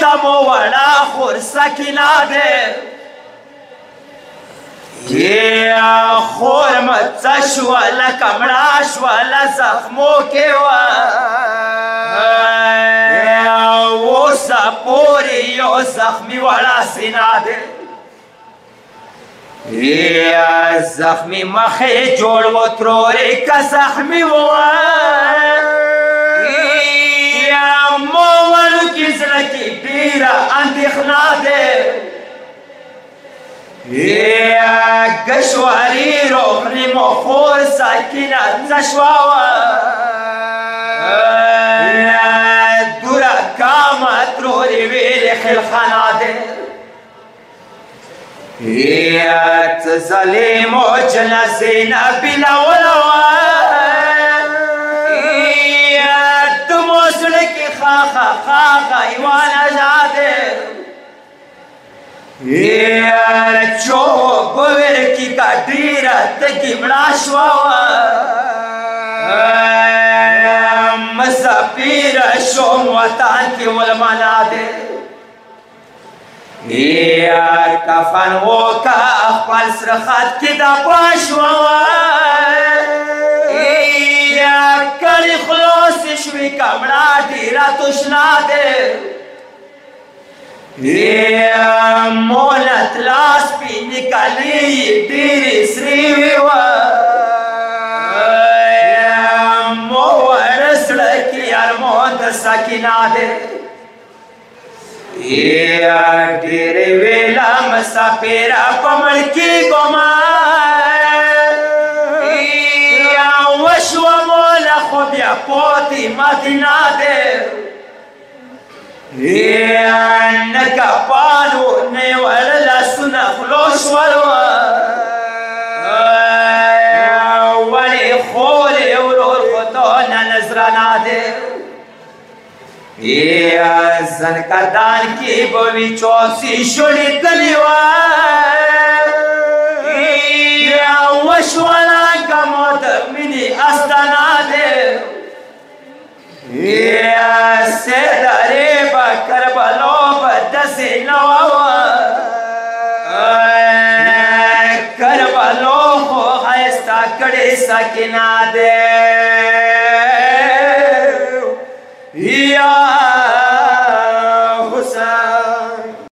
دمو وڑا خورسکینا دے یہ خور متشوالا کمڑاشوالا زخمو کے وا وہ سپوری یو زخمی وڑا سینا دے یا زخمی مخی جوڑ و تروری کا زخمی وان نادر قشواري روحني مخور ساكنة تشواوة دورة كاما تروري بيلخ الخنادر يا تزليم وجنا زينب بلا ولوا يا تموس لك خاخا خاخا ايوان اجادر ಚೋ ಬೋವೆರಕಿ ಕಟೀರ ತಕಿ ಬ್ಲಾಶ್ವಾವ مساپیر شوم وطن کی ولمنا دے یا کفن وکا اخوال سرخات کی دا پاشوا یا کلی خلوص شوی کمرا دیرا تشنا دے मोहलत लाश पे निकाली तेरी श्री सकिना दे ये तेरे वेला मसा पेरा पमल की गोमा वश्व मोला खुद पोती मदीना दे انك قالوا اني ولا لا سنة فلوس ولا ولي خولي ولول خطونا نزرنا يا زنكدان کی بوی چوسی شڑی تلیوا يا وشوانا کمود منی استانا دے کربلو خو خیستا کڑی سکنا دے